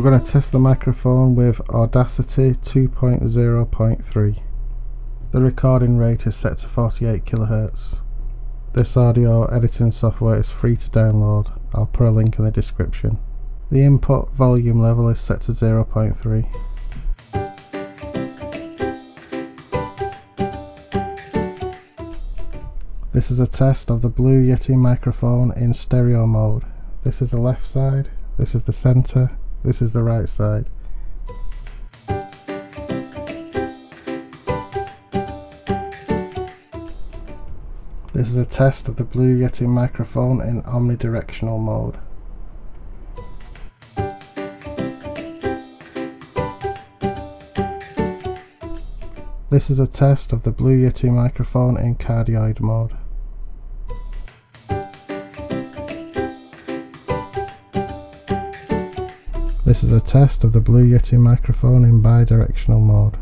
We're going to test the microphone with Audacity 2.0.3. The recording rate is set to 48 kHz. This audio editing software is free to download. I'll put a link in the description. The input volume level is set to 0.3. This is a test of the Blue Yeti microphone in stereo mode. This is the left side, this is the center, this is the right side. This is a test of the Blue Yeti microphone in omnidirectional mode. This is a test of the Blue Yeti microphone in cardioid mode. This is a test of the Blue Yeti microphone in bidirectional mode.